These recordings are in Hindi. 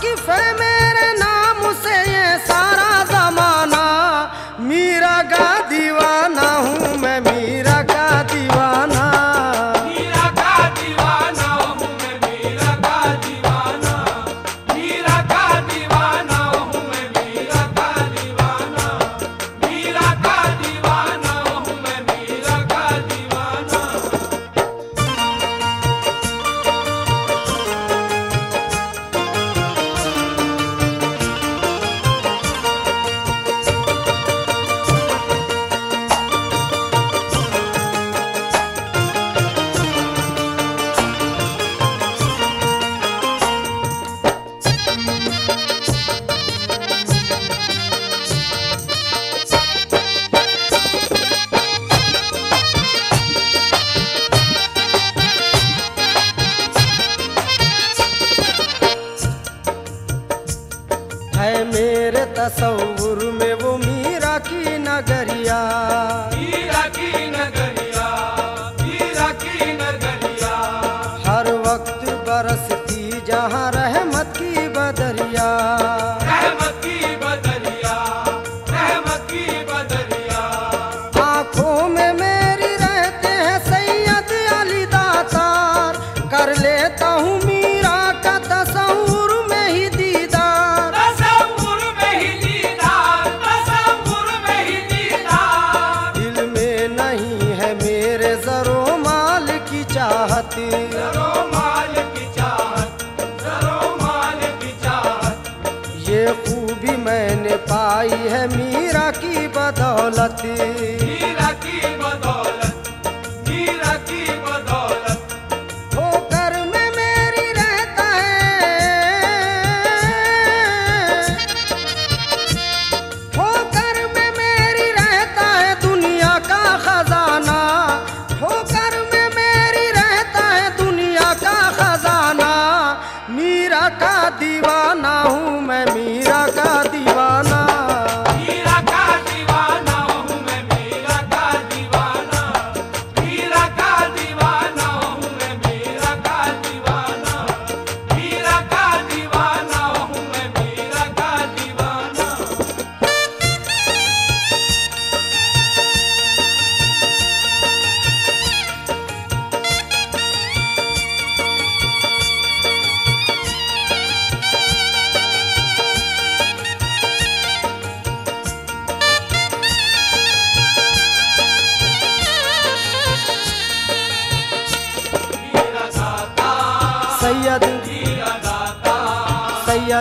que fama मेरे तस्वुर में वो मीरा की नगरिया। मीरा की नगरिया मीरा की नगरिया। हर वक्त बरसती जहाँ रहमत की बदरिया। आई है मीरा की बदौलती। मीरा की बदौलती।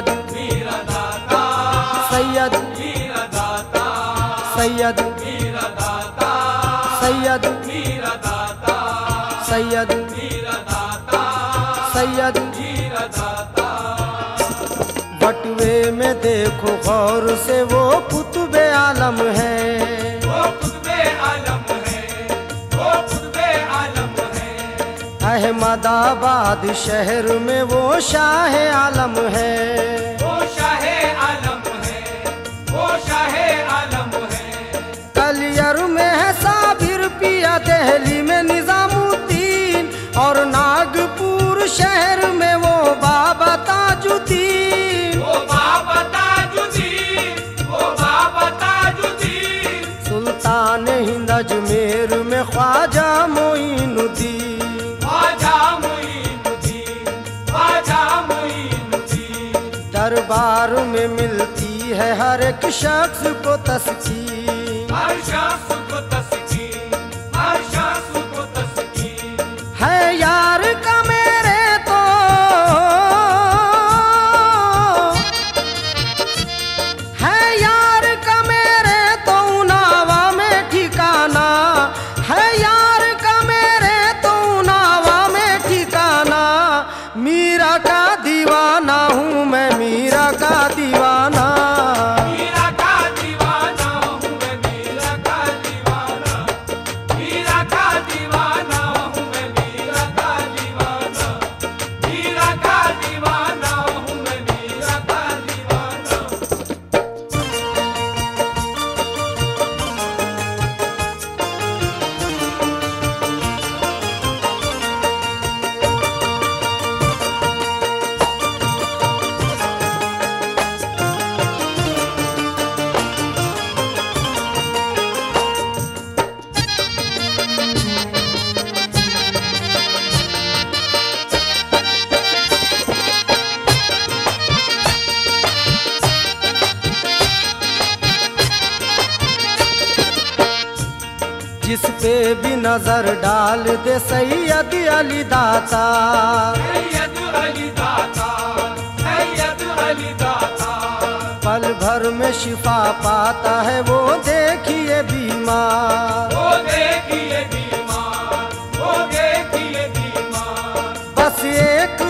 सैयद। सैयद। सैयद। सैयद। सैयद। सैयद। बटवे में देखो गौर से वो कुतुब आलम है। अहमदाबाद शहर में वो शाह आलम है। है हर एक शख्स को तस्की हर शख्स को तस्की हर शख्स को तस्की है या नज़र डाल दे सैयद अली दाता। सैयद अली दाता सैयद अली दाता। पल भर में शिफा पाता है वो देखिए बीमार। वो देखिए बीमार वो देखिए बीमार। बस एक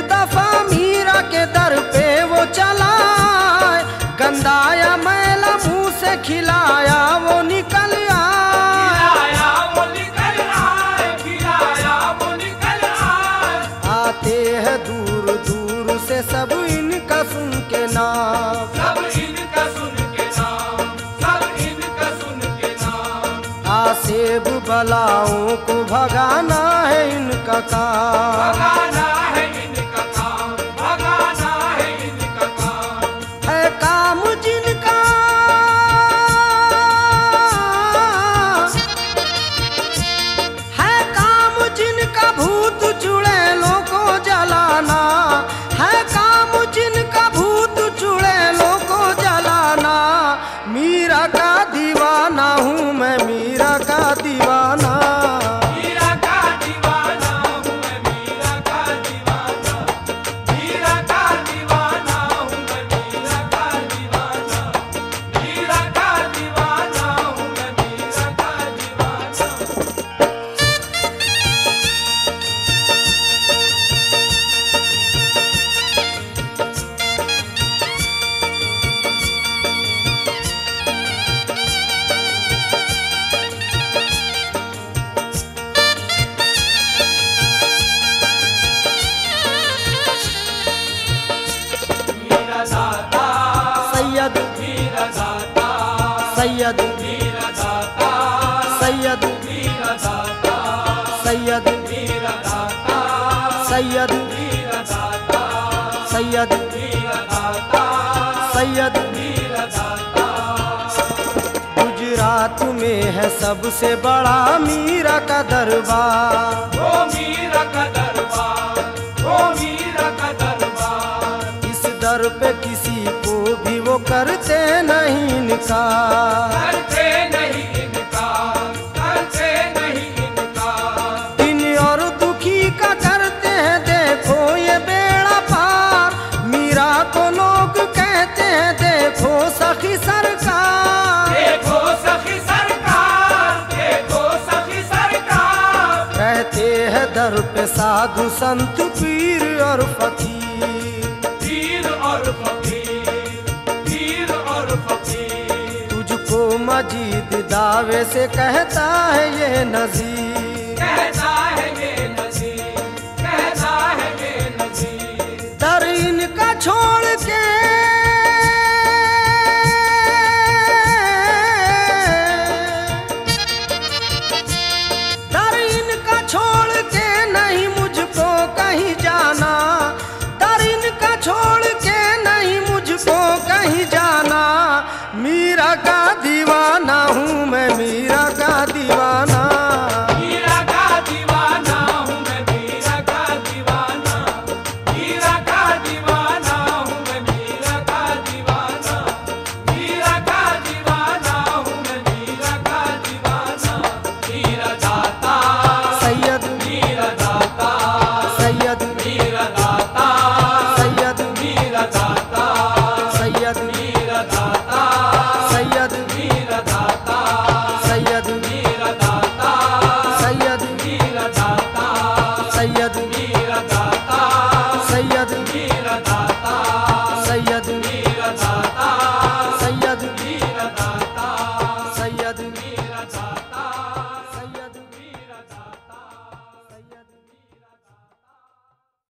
भगाना है इनका काम। भगाना है इनका काम भगाना है इनका काम। है काम जिनका। है काम जिनका भूत चुड़ैलों को जलाना। है काम जिनका भूत चुड़ैलों को जलाना। मीरा का दीवाना हूँ मैं मीरा सैयद। सैयद। सैयद। सैयद। सैयद। सैयद। सैयद। गुजरात में है सबसे बड़ा मीरा का दरबार। साधु संत पीर और फकीर। पीर और फकीर पीर और फकीर। तुझको मजीद दावे से कहता है ये नजीर। कहता है ये नजीर कहता है ये नजीर। दर इनका छोड़